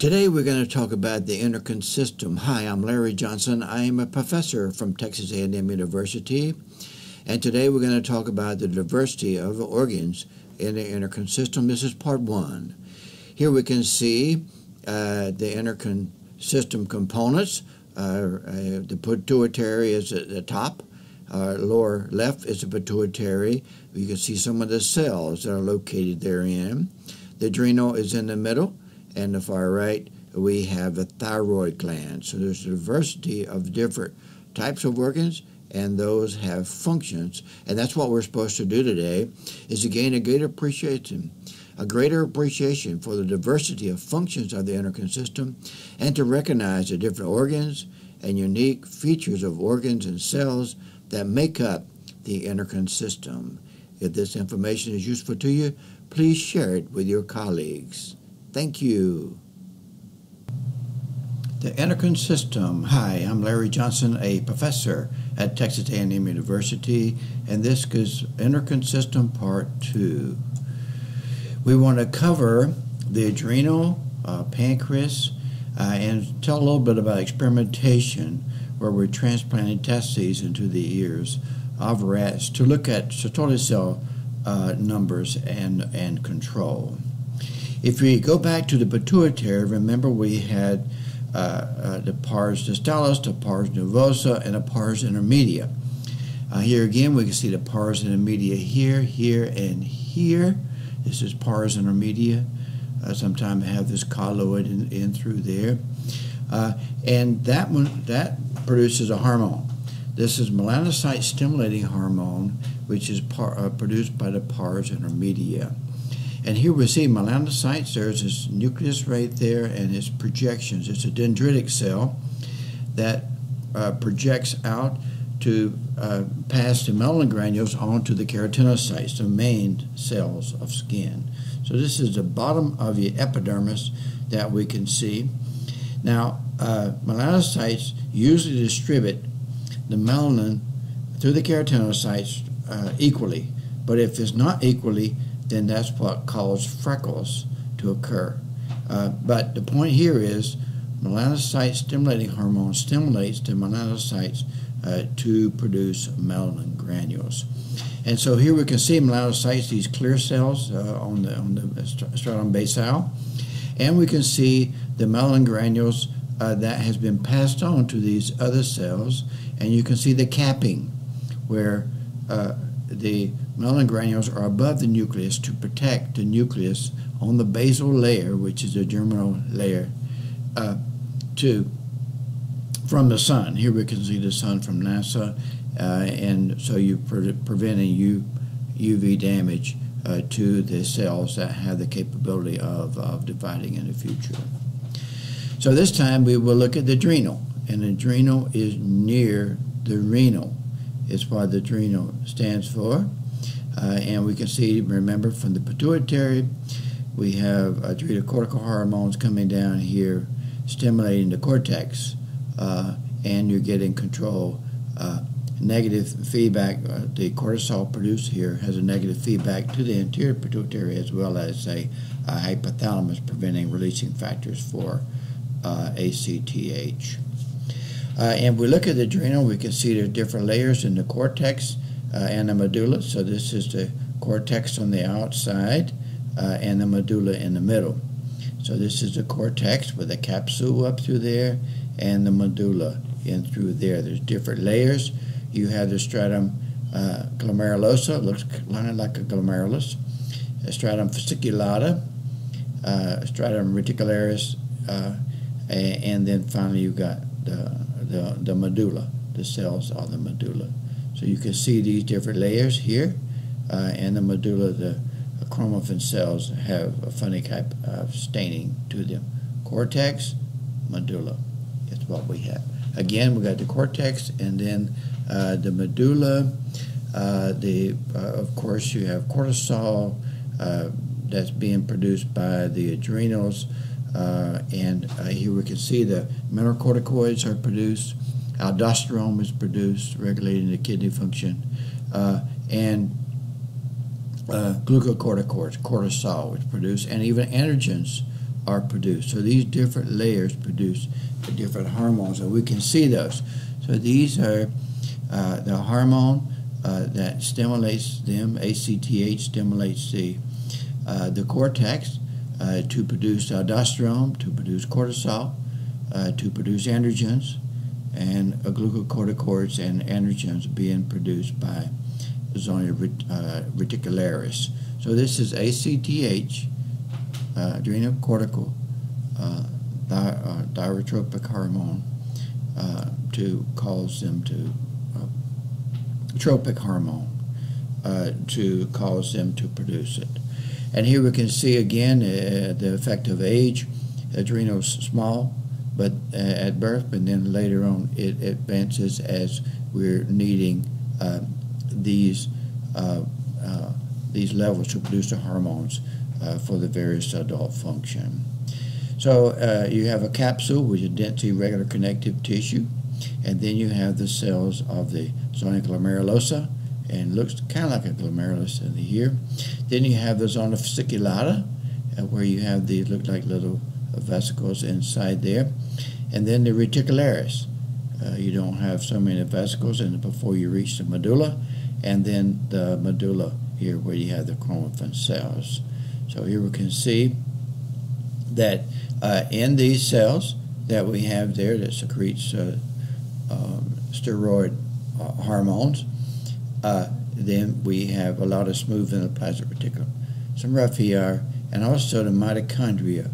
Today we're going to talk about the endocrine system. Hi, I'm Larry Johnson. I am a professor from Texas A&M University, and today we're going to talk about the diversity of organs in the endocrine system. This is part one. Here we can see uh, the endocrine system components. Uh, uh, the pituitary is at the top. Uh, lower left is the pituitary. You can see some of the cells that are located therein. The adrenal is in the middle and the far right, we have the thyroid gland. So there's a diversity of different types of organs, and those have functions. And that's what we're supposed to do today, is to gain a greater appreciation, a greater appreciation for the diversity of functions of the endocrine system, and to recognize the different organs and unique features of organs and cells that make up the endocrine system. If this information is useful to you, please share it with your colleagues. Thank you. The endocrine system. Hi, I'm Larry Johnson, a professor at Texas A&M University, and this is endocrine system part two. We want to cover the adrenal, uh, pancreas, uh, and tell a little bit about experimentation where we're transplanting testes into the ears of rats to look at Sertoli cell uh, numbers and, and control. If we go back to the pituitary, remember we had uh, uh, the pars distalis, the pars nervosa, and the pars intermedia. Uh, here again, we can see the pars intermedia here, here, and here. This is pars intermedia. Uh, sometimes have this colloid in, in through there. Uh, and that one, that produces a hormone. This is melanocyte stimulating hormone, which is par, uh, produced by the pars intermedia. And here we see melanocytes. There's this nucleus right there and its projections. It's a dendritic cell that uh, projects out to uh, pass the melanin granules onto the keratinocytes, the main cells of skin. So this is the bottom of the epidermis that we can see. Now, uh, melanocytes usually distribute the melanin through the keratinocytes uh, equally, but if it's not equally, then that's what causes freckles to occur. Uh, but the point here is melanocyte stimulating hormone stimulates the melanocytes uh, to produce melanin granules. And so here we can see melanocytes, these clear cells uh, on the, on the stratum basale, and we can see the melanin granules uh, that has been passed on to these other cells, and you can see the capping where uh, the melanin granules are above the nucleus to protect the nucleus on the basal layer, which is the germinal layer, uh, to from the sun. Here we can see the sun from NASA, uh, and so you're pre preventing U, UV damage uh, to the cells that have the capability of, of dividing in the future. So this time we will look at the adrenal, and adrenal is near the renal is what the adrenal stands for. Uh, and we can see, remember, from the pituitary, we have adrenocortical hormones coming down here, stimulating the cortex, uh, and you're getting control. Uh, negative feedback, uh, the cortisol produced here has a negative feedback to the anterior pituitary as well as a, a hypothalamus preventing releasing factors for uh, ACTH. Uh, and we look at the adrenal, we can see there's different layers in the cortex uh, and the medulla. So this is the cortex on the outside uh, and the medulla in the middle. So this is the cortex with the capsule up through there and the medulla in through there. There's different layers. You have the stratum uh, glomerulosa, looks kind of like a glomerulus, a stratum fasciculata, uh, stratum reticularis, uh, and then finally you've got the the, the medulla, the cells of the medulla. So you can see these different layers here, uh, and the medulla, the chromaffin cells have a funny type of staining to them. Cortex, medulla, that's what we have. Again, we got the cortex, and then uh, the medulla. Uh, the uh, of course you have cortisol uh, that's being produced by the adrenals. Uh, and here we can see the mineralocorticoids are produced, aldosterone is produced, regulating the kidney function, uh, and uh, glucocorticoids, cortisol is produced, and even androgens are produced. So these different layers produce the different hormones, and we can see those. So these are uh, the hormone uh, that stimulates them. ACTH stimulates the uh, the cortex uh, to produce aldosterone, to produce cortisol, uh, to produce androgens, and glucocorticoids and androgens being produced by zona uh, reticularis. So this is ACTH, uh, adrenocortical uh, uh, hormone uh, to cause them to uh, tropic hormone to cause them to produce it. And here we can see again the effect of age. Adrenals small, but at birth, but then later on it advances as we're needing these uh, uh, these levels to produce the hormones uh, for the various adult function. So you have a capsule with a densely regular connective tissue, and then you have the cells of the zona glomerulosa, and looks kind of like a glomerulus in the here. Then you have the zona fasciculata, uh, where you have these look like little vesicles inside there, and then the reticularis. Uh, you don't have so many vesicles and before you reach the medulla, and then the medulla here where you have the chromaffin cells. So here we can see that uh, in these cells that we have there that secretes uh, um, steroid uh, hormones, uh, then we have a lot of smooth endoplasmic reticulum, some rough ER, and also the mitochondria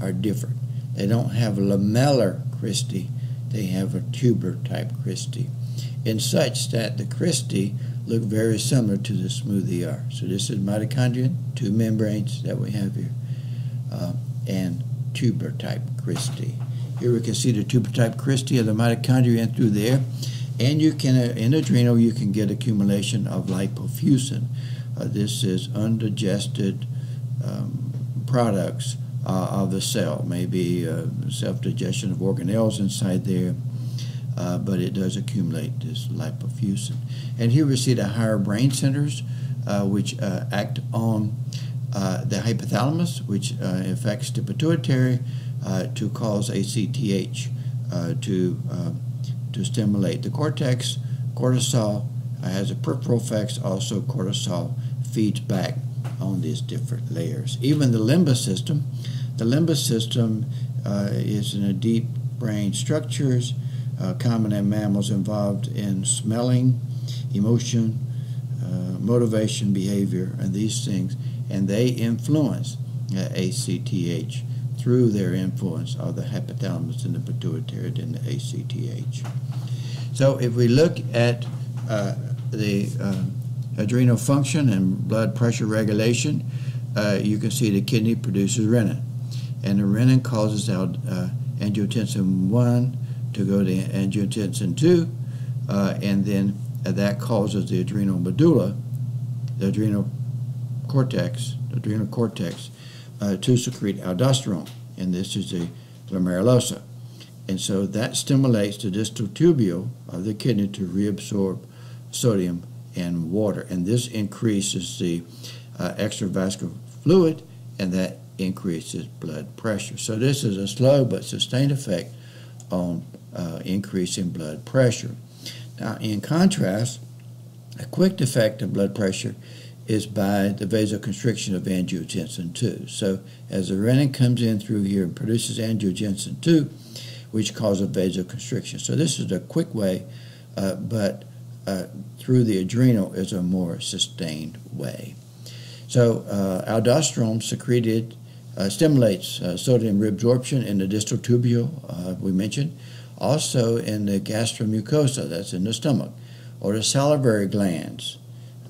are different. They don't have lamellar cristae, they have a tuber type cristae, in such that the cristae look very similar to the smooth ER. So this is mitochondrion, two membranes that we have here, uh, and tuber type cristae. Here we can see the tuber type cristae of the mitochondria through there. And you can, uh, in adrenal, you can get accumulation of lipofuscin. Uh, this is undigested um, products uh, of the cell, maybe uh, self-digestion of organelles inside there, uh, but it does accumulate this lipofuscin. And here we see the higher brain centers, uh, which act on the hypothalamus, which affects the pituitary to cause ACTH to, to stimulate the cortex. Cortisol has a peripheral effects, also cortisol feeds back on these different layers. Even the limbic system, the limbus system is in a deep brain structures, uh, common in mammals involved in smelling, emotion, uh, motivation, behavior, and these things, and they influence uh, ACTH through their influence of the hypothalamus and the pituitary and the ACTH. So if we look at uh, the uh, adrenal function and blood pressure regulation, uh, you can see the kidney produces renin. And the renin causes out uh, angiotensin 1, to go to angiotensin 2, uh, and then uh, that causes the adrenal medulla, the adrenal cortex, the adrenal cortex, uh, to secrete aldosterone, and this is the glomerulosa. And so that stimulates the distal tubule of the kidney to reabsorb sodium and water, and this increases the uh, extravascular fluid, and that increases blood pressure. So this is a slow but sustained effect on uh, increase in blood pressure. Now, in contrast, a quick effect of blood pressure is by the vasoconstriction of angiotensin 2. So, as the renin comes in through here and produces angiotensin 2, which causes vasoconstriction. So, this is a quick way, uh, but uh, through the adrenal is a more sustained way. So, uh, aldosterone secreted stimulates uh, sodium reabsorption in the distal tubule, uh, we mentioned, also in the gastromucosa, that's in the stomach, or the salivary glands,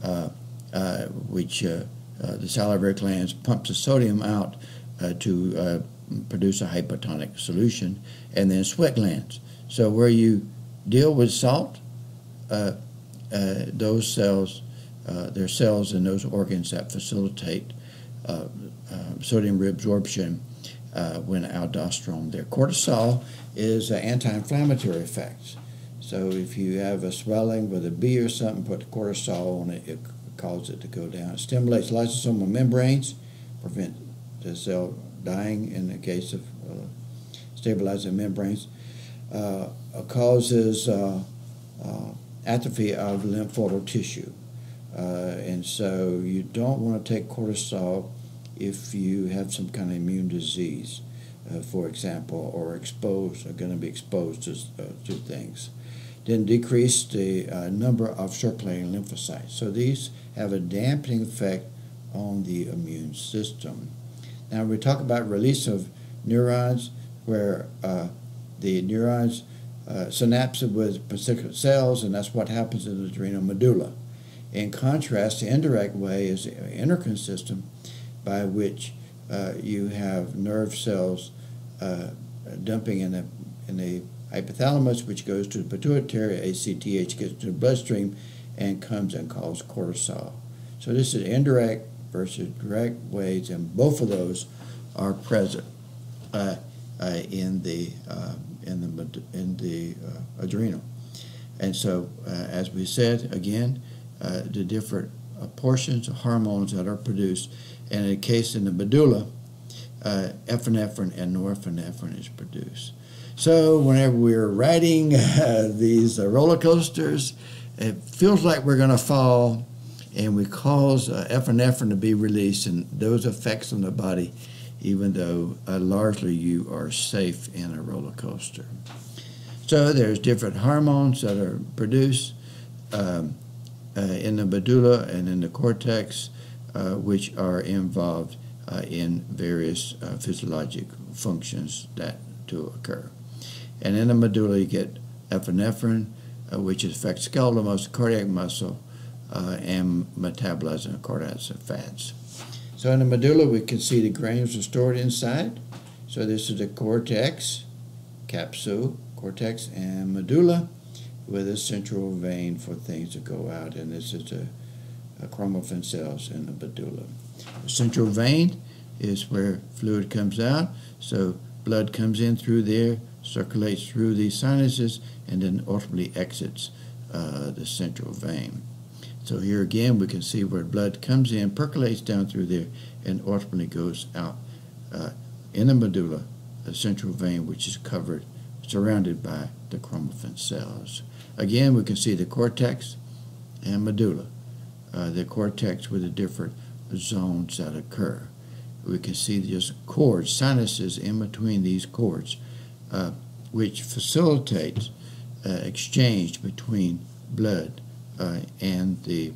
uh, uh, which uh, uh the salivary glands pumps the sodium out uh, to uh, produce a hypotonic solution, and then sweat glands. So where you deal with salt, those cells, there are cells in those organs that facilitate sodium reabsorption when aldosterone there. Cortisol is anti-inflammatory effects. So if you have a swelling with a bee or something, put the cortisol on it, it causes it to go down. It stimulates lysosomal membranes, prevent the cell dying in the case of uh, stabilizing membranes, uh, causes uh, uh, atrophy of lymphoidal tissue. and so you don't want to take cortisol if you have some kind of immune disease, for example, or exposed, are going to be exposed to, to things then decrease the uh, number of circulating lymphocytes. So these have a dampening effect on the immune system. Now we talk about release of neurons where uh, the neurons uh, synapse with particular cells and that's what happens in the adrenal medulla. In contrast, the indirect way is the endocrine system by which uh, you have nerve cells uh, dumping in the, in the hypothalamus, which goes to the pituitary, ACTH gets to the bloodstream and comes and causes cortisol. So this is indirect versus direct ways, and both of those are present uh, uh, in the uh, in the in the uh, adrenal. And so, as we said again, the different portions of hormones that are produced, in the case in the medulla, epinephrine and norepinephrine is produced. So whenever we're riding uh, these uh, roller coasters, it feels like we're going to fall, and we cause uh, epinephrine to be released, and those effects on the body, even though uh, largely you are safe in a roller coaster. So there's different hormones that are produced um, uh, in the medulla and in the cortex, uh, which are involved in various physiologic functions that to occur. And in the medulla, you get epinephrine, uh, which affects skeletal muscle, cardiac muscle, uh, and metabolizing of cardiac fats. So in the medulla, we can see the grains are stored inside. So this is the cortex, capsule, cortex, and medulla with a central vein for things to go out. And this is the chromaffin cells in the medulla. The central vein is where fluid comes out. So blood comes in through there circulates through these sinuses and then ultimately exits uh, the central vein. So here again, we can see where blood comes in, percolates down through there, and ultimately goes out uh, in the medulla, the central vein, which is covered, surrounded by the chromaffin cells. Again, we can see the cortex and medulla, uh, the cortex with the different zones that occur. We can see just cords, sinuses in between these cords uh, which facilitates uh, exchange between blood uh, and the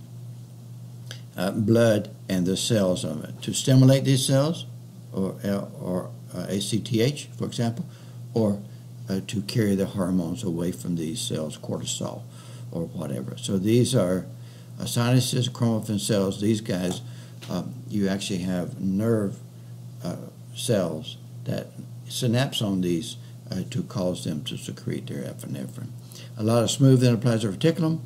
uh, blood and the cells of it to stimulate these cells, or or ACTH, for example, or to carry the hormones away from these cells, cortisol or whatever. So these are uh, sinuses, chromaffin cells. These guys, um, you actually have nerve uh, cells that synapse on these uh, to cause them to secrete their epinephrine. A lot of smooth endoplasmic reticulum,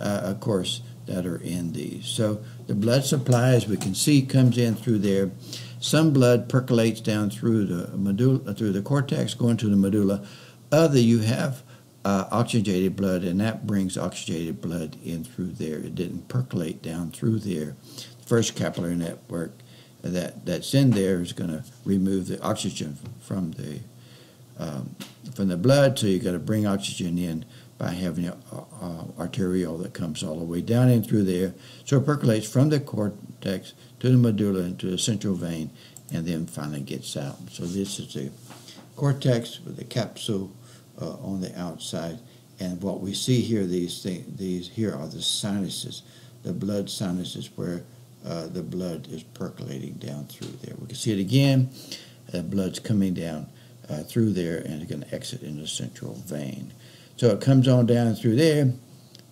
uh, of course, that are in these. So the blood supply, as we can see, comes in through there. Some blood percolates down through the medulla, through the cortex, going to the medulla. Other, you have uh, oxygenated blood, and that brings oxygenated blood in through there. It didn't percolate down through there. The first capillary network that that's in there is going to remove the oxygen from the um, from the blood, so you got to bring oxygen in by having an arteriole that comes all the way down in through there. So it percolates from the cortex to the medulla into the central vein, and then finally gets out. So this is the cortex with the capsule uh, on the outside, and what we see here, these things, these here are the sinuses, the blood sinuses where uh, the blood is percolating down through there. We can see it again. The blood's coming down uh, through there and it's going to exit in the central vein. So it comes on down through there,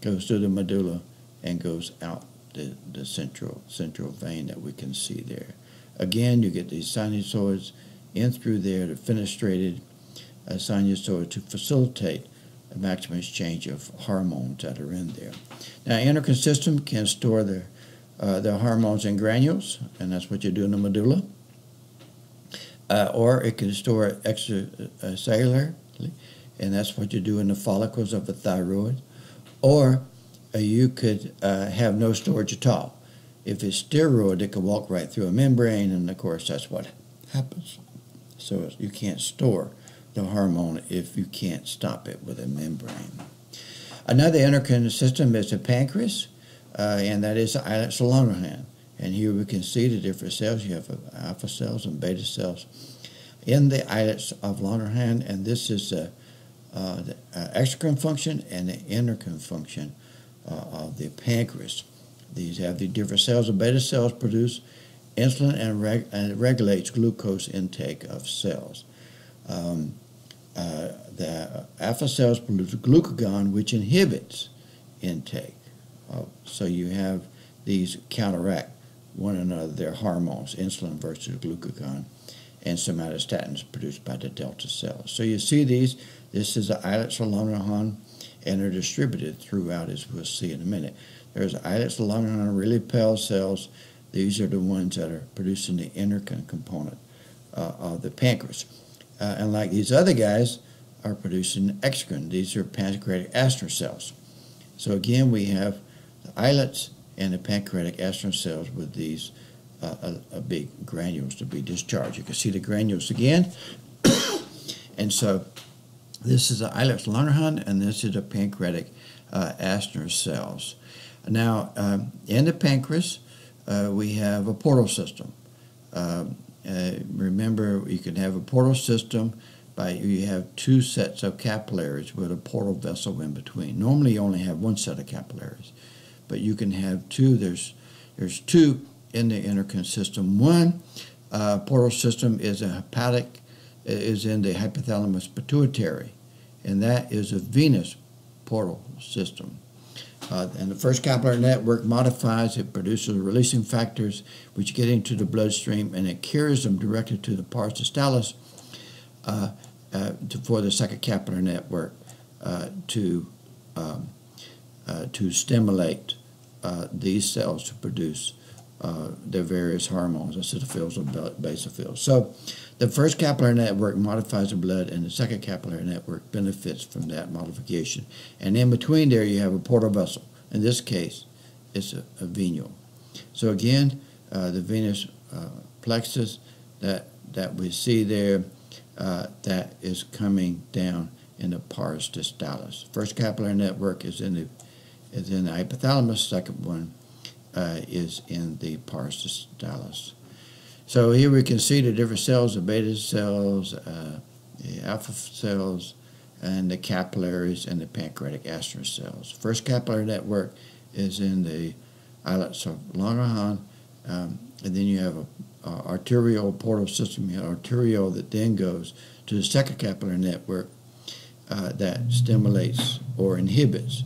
goes to the medulla, and goes out the, the central central vein that we can see there. Again, you get these sinusoids in through there, the fenestrated uh, sinusoid to facilitate the maximum exchange of hormones that are in there. Now, endocrine system can store the uh, the hormones in granules, and that's what you do in the medulla uh, or it can store extracellularly, and that's what you do in the follicles of the thyroid. Or uh, you could uh, have no storage at all. If it's steroid, it can walk right through a membrane, and of course, that's what happens. So you can't store the hormone if you can't stop it with a membrane. Another endocrine system is the pancreas, uh, and that is the islets of Langerhans. And here we can see the different cells. You have alpha cells and beta cells in the islets of Langerhans, and this is the, uh, the uh, exocrine function and the endocrine function uh, of the pancreas. These have the different cells. The beta cells produce insulin and, reg- and regulates glucose intake of cells. Um, uh, the alpha cells produce glucagon, which inhibits intake. Uh, so you have these counteract one another, their hormones, insulin versus glucagon, and somatostatins produced by the delta cells. So you see these. This is the islets of Langerhans, and they're distributed throughout, as we'll see in a minute. There's islets of Langerhans, really pale cells. These are the ones that are producing the endocrine component uh, of the pancreas. Uh, and like these other guys, are producing exocrine. These are pancreatic astrocells. So again, we have the islets and the pancreatic astrocells with these uh, a, a big granules to be discharged. You can see the granules again. and so this is the islets Langerhans, and this is the pancreatic uh, astrocells. Now, um, in the pancreas, uh, we have a portal system. Um, uh, remember, you can have a portal system by you have two sets of capillaries with a portal vessel in between. Normally, you only have one set of capillaries, but you can have two. There's there's two in the endocrine system. One uh, portal system is a hepatic is in the hypothalamus pituitary, and that is a venous portal system. Uh, and the first capillary network modifies, it produces releasing factors which get into the bloodstream and it carries them directly to the pars distalis uh, uh, to, for the second capillary network uh, to um, uh, to stimulate uh, these cells to produce their various hormones, acidophils and basophils. So, the first capillary network modifies the blood, and the second capillary network benefits from that modification. And in between there, you have a portal vessel. In this case, it's a, a venule. So again, uh, the venous uh, plexus that that we see there uh, that is coming down in the pars distalis. First capillary network is in the is in the hypothalamus. Second one uh, is in the pars distalis. So here we can see the different cells: the beta cells, uh, the alpha cells, and the capillaries and the pancreatic astrocells. First capillary network is in the islets of Langerhans, um, and then you have a uh, arterial portal system, you have arterial that then goes to the second capillary network uh, that stimulates or inhibits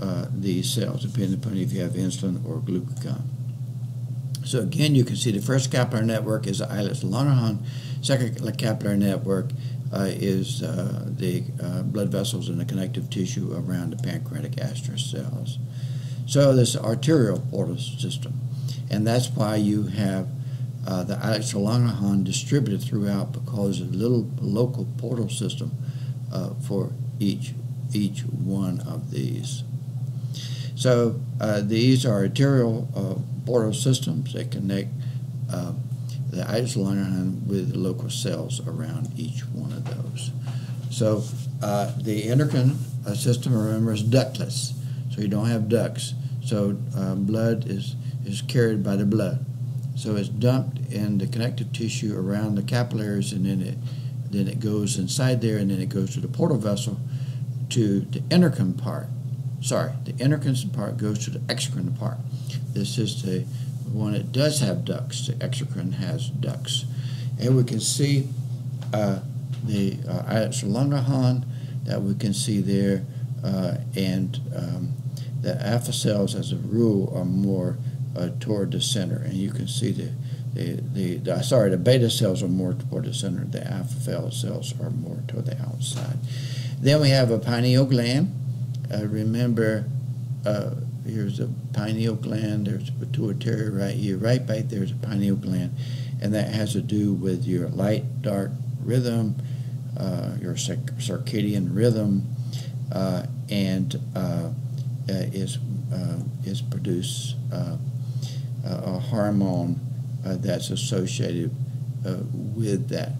uh, these cells, depending upon if you have insulin or glucagon. So again, you can see the first capillary network is the islets Langerhans. Second capillary network uh, is uh, the uh, blood vessels and the connective tissue around the pancreatic astrocells. So this arterial portal system, and that's why you have uh, the islets Langerhans distributed throughout because of little local portal system uh, for each each one of these. So uh, these are arterial portal systems that connect uh, the islets with the local cells around each one of those. So uh, the endocrine system, remember, is ductless, so you don't have ducts. So blood is is carried by the blood. So it's dumped in the connective tissue around the capillaries, and then it then it goes inside there, and then it goes to the portal vessel to the endocrine part. Sorry, the endocrine part goes to the exocrine part. This is the one that does have ducts. The exocrine has ducts, and we can see uh, the uh, Langerhans that we can see there, uh, and um, the alpha cells, as a rule, are more uh, toward the center, and you can see the, the, the, the, sorry the beta cells are more toward the center. The alpha cells are more toward the outside. Then we have a pineal gland. Uh, remember, uh, here's a pineal gland. There's a pituitary right here. Right back there's a pineal gland, and that has to do with your light dark rhythm, uh, your circadian rhythm, uh, and uh, is is produce a hormone uh, that's associated uh, with that.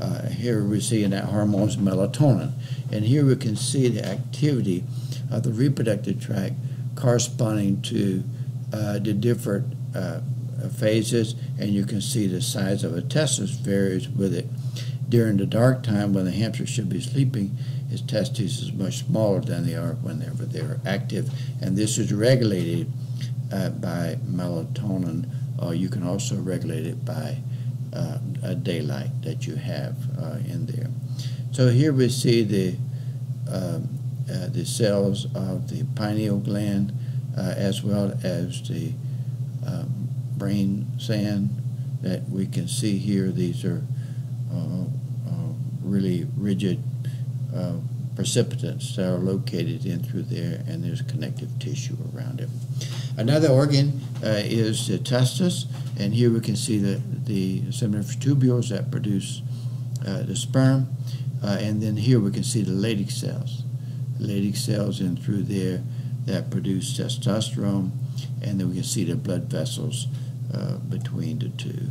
Uh, here we see in that hormone is melatonin. And here we can see the activity of the reproductive tract corresponding to uh, the different uh, phases, and you can see the size of a testis varies with it. During the dark time, when the hamster should be sleeping, his testes is much smaller than they are whenever they're active, and this is regulated uh, by melatonin, you can also regulate it by uh, a daylight that you have uh, in there. So here we see the um, uh, the cells of the pineal gland uh, as well as the um, brain sand that we can see here. These are really rigid precipitants that are located in through there, and there's connective tissue around it. Another organ uh, is the testis, and here we can see the, the seminiferous tubules that produce uh, the sperm, uh, and then here we can see the Leydig cells. Leydig cells in through there that produce testosterone, and then we can see the blood vessels uh, between the two.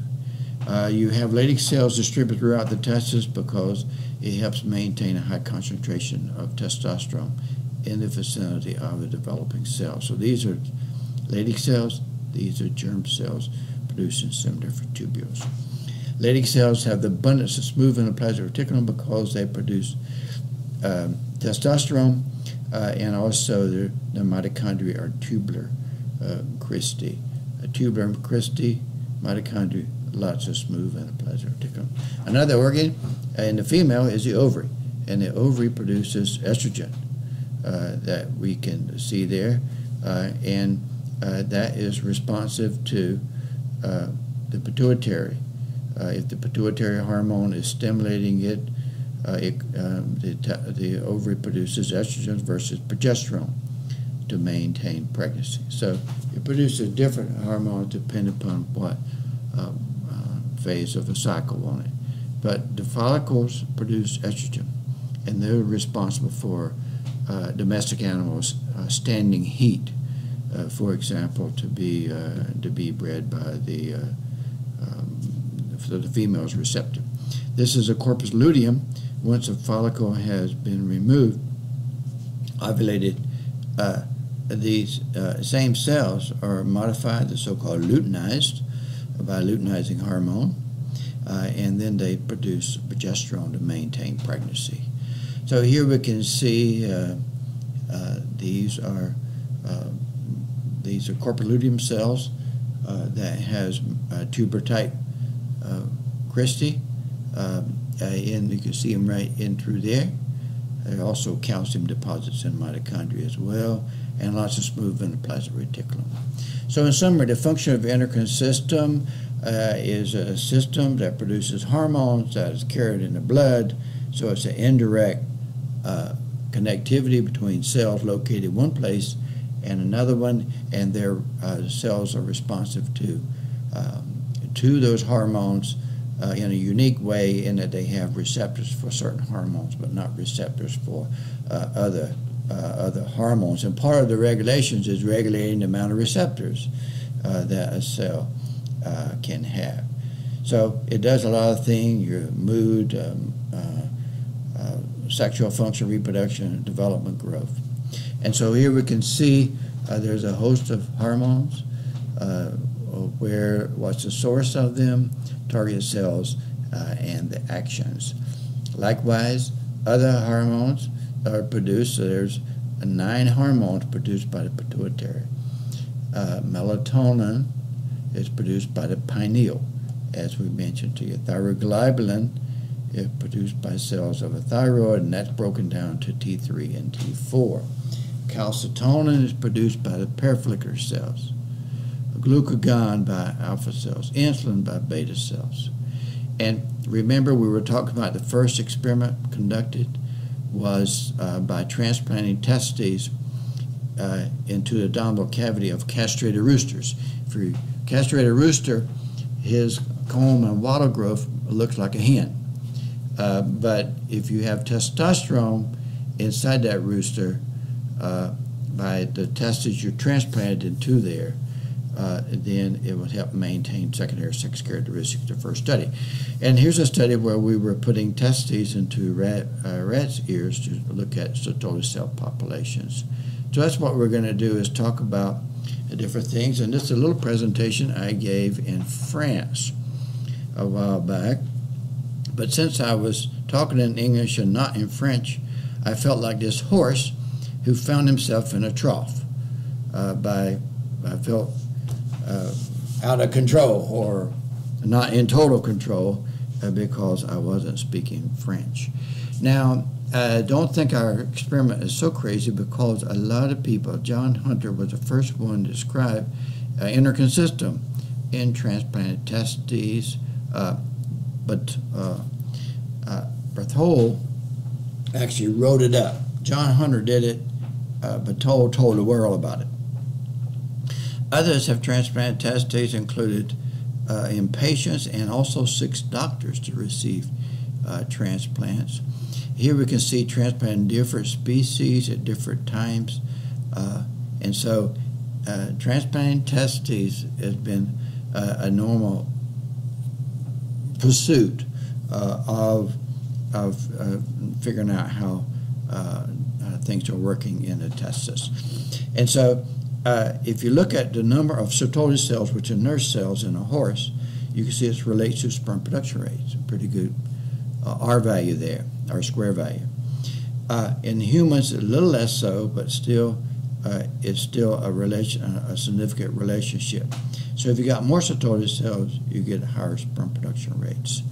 Uh, you have Leydig cells distributed throughout the testis because it helps maintain a high concentration of testosterone in the vicinity of the developing cell. So these are Leydig cells, these are germ cells producing seminiferous tubules. Leydig cells have the abundance of smooth endoplasmic reticulum because they produce um, testosterone uh, and also the, mitochondria are tubular uh, cristae. A tubular cristae, mitochondria, lots of smooth endoplasmic reticulum. Another organ uh, in the female is the ovary, and the ovary produces estrogen uh, that we can see there, uh, and that is responsive to the pituitary. if the pituitary hormone is stimulating it, it um, the, the ovary produces estrogen versus progesterone to maintain pregnancy. So it produces different hormones depending upon what um, uh, phase of the cycle on it. But the follicles produce estrogen, and they're responsible for uh, domestic animals uh, standing heat, uh, for example, to be uh, to be bred by the uh, um, the female's receptor. This is a corpus luteum. Once a follicle has been removed, ovulated, uh, these same cells are modified, the so-called luteinized, by luteinizing hormone uh, and then they produce progesterone to maintain pregnancy. So here we can see uh, uh, these are uh, these are corpus luteum cells uh, that has tuber type cristae, and you can see them right in through there. There are also calcium deposits in mitochondria as well, and lots of smooth endoplasmic reticulum. So in summary, the function of the endocrine system uh, is a system that produces hormones that is carried in the blood. So it's an indirect uh, connectivity between cells located in one place and another one, and their uh, cells are responsive to um, to those hormones uh, in a unique way in that they have receptors for certain hormones, but not receptors for uh, other uh, other hormones. And part of the regulations is regulating the amount of receptors that a cell uh, can have. So it does a lot of things, your mood, um, uh, uh, sexual function, reproduction, development, growth. And so here we can see uh, there's a host of hormones uh, where what's the source of them, target cells, uh, and the actions. Likewise, other hormones are produced, so there's nine hormones produced by the pituitary. melatonin, is produced by the pineal, as we mentioned to you. Thyroglobulin is produced by cells of a thyroid, and that's broken down to T3 and T4. Calcitonin is produced by the parafollicular cells. Glucagon by alpha cells. Insulin by beta cells. And remember, we were talking about the first experiment conducted was uh, by transplanting testes uh, into the abdominal cavity of castrated roosters. If you castrated rooster, his comb and wattle growth looks like a hen. Uh, but if you have testosterone inside that rooster, uh, by the testes you're transplanted into there, uh, then it would help maintain secondary sex characteristics of the first study. And here's a study where we were putting testes into rat, uh, rats' ears to look at Sertoli cell populations. So that's what we're going to do is talk about different things. And this is a little presentation I gave in France a while back. But since I was talking in English and not in French, I felt like this horse who found himself in a trough uh, by I felt uh, out of control or not in total control uh, because I wasn't speaking French. Now, I don't think our experiment is so crazy because a lot of people, John Hunter was the first one to describe uh, endocrine system in transplanted testes, uh, but uh, uh, Berthold actually wrote it up. John Hunter did it, uh, Berthold told the world about it. Others have transplanted testes included uh, in patients and also six doctors to receive uh, transplants. Here we can see transplant in different species at different times. Uh, and so uh, transplanting testes has been uh, a normal pursuit uh, of, of uh, figuring out how uh, things are working in the testis. And so if you look at the number of Sertoli cells, which are nurse cells in a horse, you can see it relates to sperm production rates. Pretty good R value there, R square value. Uh, in humans, a little less so, but still, uh, it's still a relation, a significant relationship. So if you got more Sertoli cells, you get higher sperm production rates.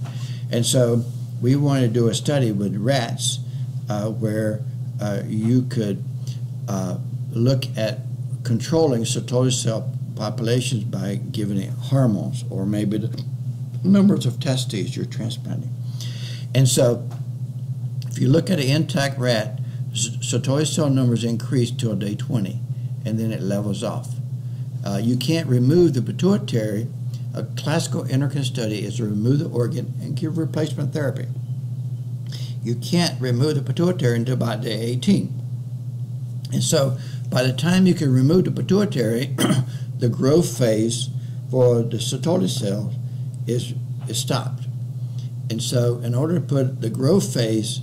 And so we want to do a study with rats uh, where uh, you could uh, look at controlling Sertoli cell populations by giving it hormones or maybe the numbers of testes you're transplanting. And so if you look at an intact rat, Sertoli cell numbers increase till day 20, and then it levels off. Uh, you can't remove the pituitary. A classical endocrine study is to remove the organ and give replacement therapy. You can't remove the pituitary until about day 18. And so by the time you can remove the pituitary, the growth phase for the Sertoli cells is, is stopped. And so in order to put the growth phase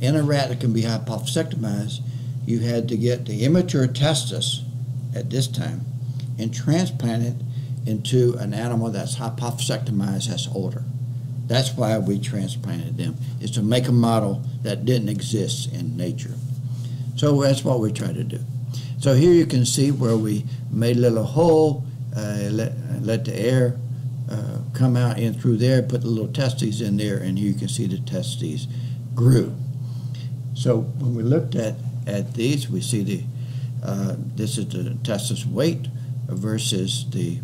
in a rat that can be hypophysectomized, you had to get the immature testis at this time and transplant it into an animal that's hypophysectomized that's older. That's why we transplanted them, is to make a model that didn't exist in nature. So that's what we try to do. So here you can see where we made a little hole, uh, let, let the air uh, come out in through there, put the little testes in there, and here you can see the testes grew. So when we looked at, at these, we see the uh, this is the testis weight versus the,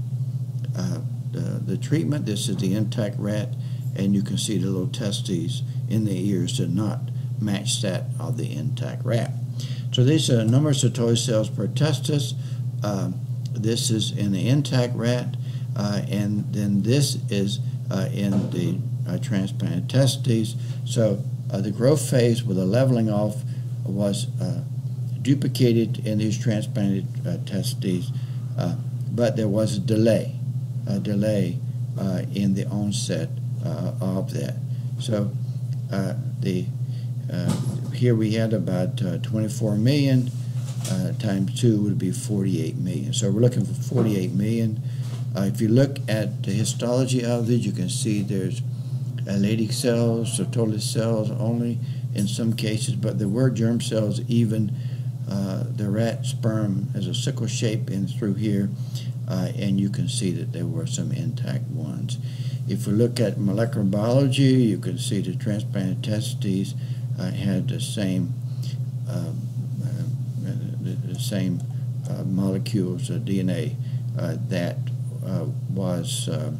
uh, the, the treatment. This is the intact rat, and you can see the little testes in the ears did not match that of the intact rat. So these are the number of Sertoli cells per testis. Uh, this is in the intact rat, uh, and then this is uh, in the uh, transplanted testes. So uh, the growth phase with a leveling off was uh, duplicated in these transplanted testes, but there was a delay, a delay in the onset Uh, of that. So uh, the uh, here we had about 24 million times two would be 48 million. So we're looking for 48 million. if you look at the histology of these, you can see there's Leydig cells, Sertoli cells only in some cases, but there were germ cells even. Uh, the rat sperm has a sickle shape in through here, uh, and you can see that there were some intact ones. If we look at molecular biology, you can see the transplanted testes uh, had the same um, uh, the, same uh, molecules of DNA uh, that was uh,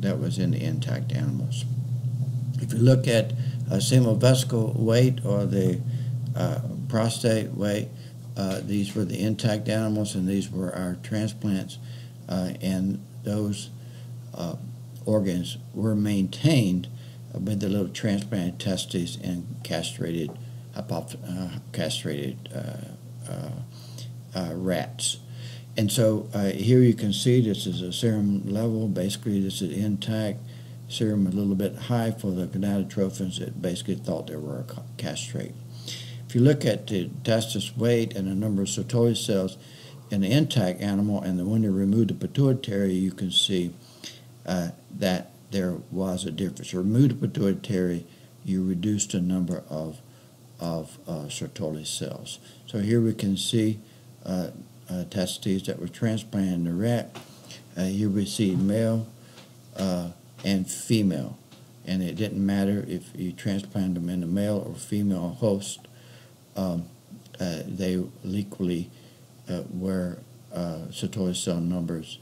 that was in the intact animals. If you look at a seminal vesicle weight or the uh, prostate weight, uh, these were the intact animals and these were our transplants, uh, and those uh, organs were maintained with the little transplanted testes and castrated, uh, castrated uh, uh, rats. and so uh, here you can see this is a serum level. Basically, this is intact. Serum a little bit high for the gonadotrophins that basically thought they were castrate. If you look at the testis weight and the number of Sertoli cells in the intact animal, and then when you remove the pituitary, you can see uh, that there was a difference. You remove pituitary, you reduced the number of of uh, Sertoli cells. So here we can see uh, uh, testes that were transplanted in the rat. Uh, here we see male uh, and female, and it didn't matter if you transplanted them in a male or female host. Um, they equally were Sertoli cell numbers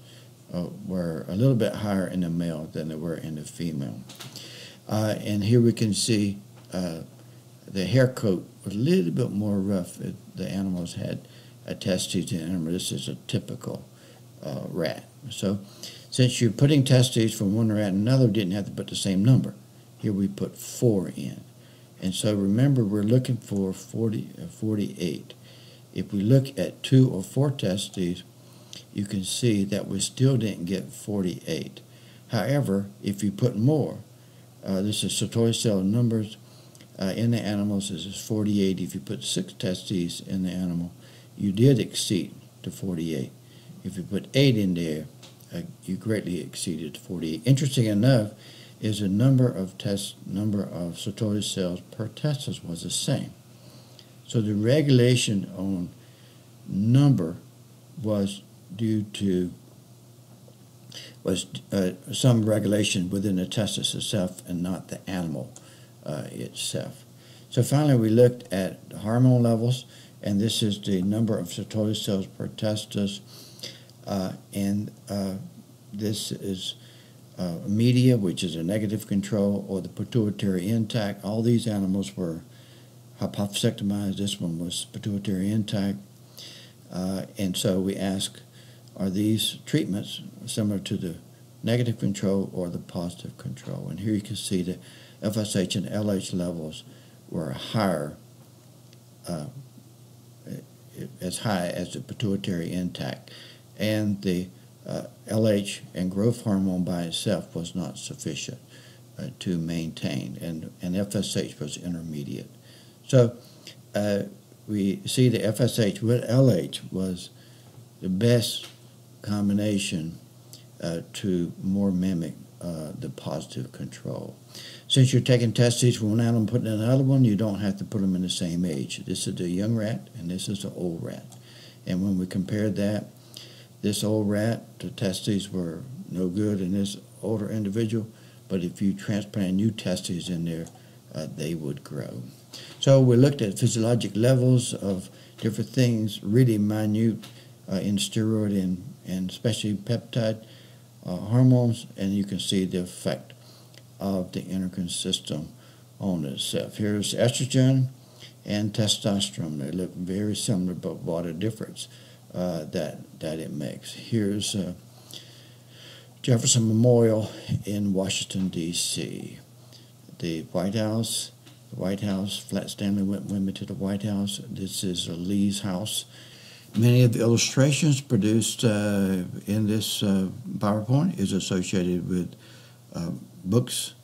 were a little bit higher in the male than they were in the female. and here we can see the hair coat was a little bit more rough. It, the animals had a testes in them. This is a typical uh, rat. So since you're putting testes from one rat and another, didn't have to put the same number. Here we put four in. And so remember, we're looking for 40, uh, 48. If we look at two or four testes, you can see that we still didn't get 48. However, if you put more, uh, this is Sertoli cell numbers, uh, in the animals this is 48. If you put six testes in the animal, you did exceed to 48. If you put eight in there, uh, you greatly exceeded to 48. Interesting enough, is the number of test number of Sertoli cells per testis was the same. So the regulation on number was due to was uh, some regulation within the testis itself and not the animal uh, itself. So finally, we looked at hormone levels, and this is the number of Sertoli cells per testis, uh, and uh, this is uh, media, which is a negative control, or the pituitary intact. All these animals were hypophysectomized. This one was pituitary intact. Uh, and so we ask, are these treatments similar to the negative control or the positive control? And here you can see that FSH and LH levels were higher, uh, as high as the pituitary intact, and the uh, LH and growth hormone by itself was not sufficient uh, to maintain, and, and FSH was intermediate. So uh, we see the FSH with LH was the best combination uh, to more mimic uh, the positive control. Since you're taking testes from one animal and putting in another one, you don't have to put them in the same age. This is the young rat and this is the old rat. And when we compared that, this old rat, the testes were no good in this older individual, but if you transplant new testes in there, uh, they would grow. So we looked at physiologic levels of different things, really minute in steroid and, and especially peptide uh, hormones, and you can see the effect of the endocrine system on itself. Here's estrogen and testosterone. They look very similar, but what a difference uh, that, that it makes. Here's uh, Jefferson Memorial in Washington, D.C. The White House, the White House, Flat Stanley went with me to the White House. This is Lee's house. Many of the illustrations produced uh, in this uh, PowerPoint is associated with uh, books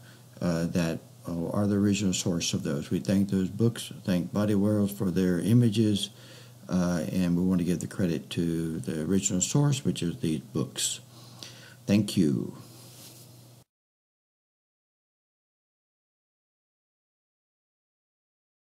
uh, that are the original source of those. We thank those books, thank Body Worlds for their images, uh, and we want to give the credit to the original source, which is these books. Thank you.